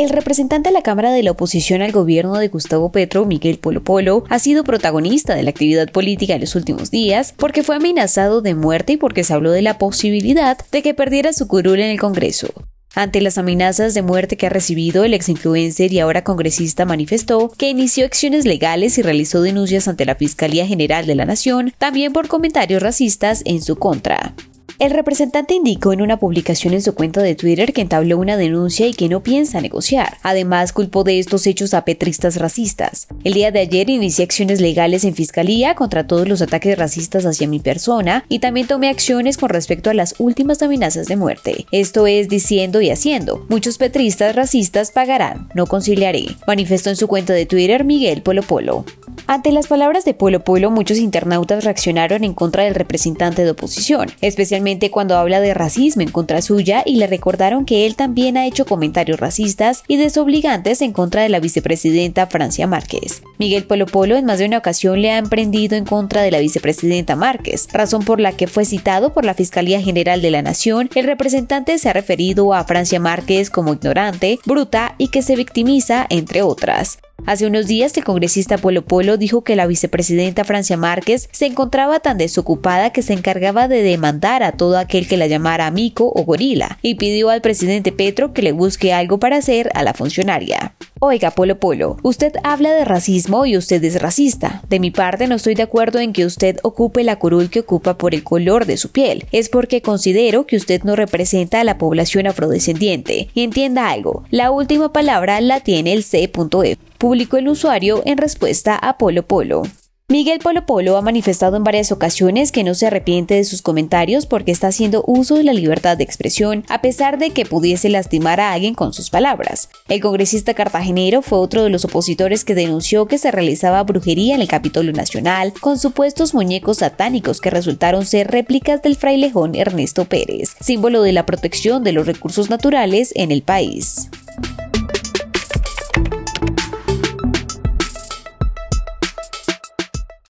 El representante de la Cámara de la oposición al gobierno de Gustavo Petro, Miguel Polo Polo, ha sido protagonista de la actividad política en los últimos días porque fue amenazado de muerte y porque se habló de la posibilidad de que perdiera su curul en el Congreso. Ante las amenazas de muerte que ha recibido, el ex influencer y ahora congresista manifestó que inició acciones legales y realizó denuncias ante la Fiscalía General de la Nación, también por comentarios racistas en su contra. El representante indicó en una publicación en su cuenta de Twitter que entabló una denuncia y que no piensa negociar. Además, culpó de estos hechos a petristas racistas. El día de ayer inicié acciones legales en fiscalía contra todos los ataques racistas hacia mi persona y también tomé acciones con respecto a las últimas amenazas de muerte. Esto es diciendo y haciendo. Muchos petristas racistas pagarán, no conciliaré, manifestó en su cuenta de Twitter Miguel Polo Polo. Ante las palabras de Polo Polo, muchos internautas reaccionaron en contra del representante de oposición, especialmente cuando habla de racismo en contra suya y le recordaron que él también ha hecho comentarios racistas y desobligantes en contra de la vicepresidenta Francia Márquez. Miguel Polo Polo en más de una ocasión le ha emprendido en contra de la vicepresidenta Márquez, razón por la que fue citado por la Fiscalía General de la Nación. El representante se ha referido a Francia Márquez como ignorante, bruta y que se victimiza, entre otras. Hace unos días el congresista Polo Polo dijo que la vicepresidenta Francia Márquez se encontraba tan desocupada que se encargaba de demandar a todo aquel que la llamara amigo o gorila y pidió al presidente Petro que le busque algo para hacer a la funcionaria. Oiga, Polo Polo, usted habla de racismo y usted es racista. De mi parte no estoy de acuerdo en que usted ocupe la curul que ocupa por el color de su piel. Es porque considero que usted no representa a la población afrodescendiente. Y entienda algo, la última palabra la tiene el C.F publicó el usuario en respuesta a Polo Polo. Miguel Polo Polo ha manifestado en varias ocasiones que no se arrepiente de sus comentarios porque está haciendo uso de la libertad de expresión a pesar de que pudiese lastimar a alguien con sus palabras. El congresista cartagenero fue otro de los opositores que denunció que se realizaba brujería en el Capitolio Nacional con supuestos muñecos satánicos que resultaron ser réplicas del frailejón Ernesto Pérez, símbolo de la protección de los recursos naturales en el país.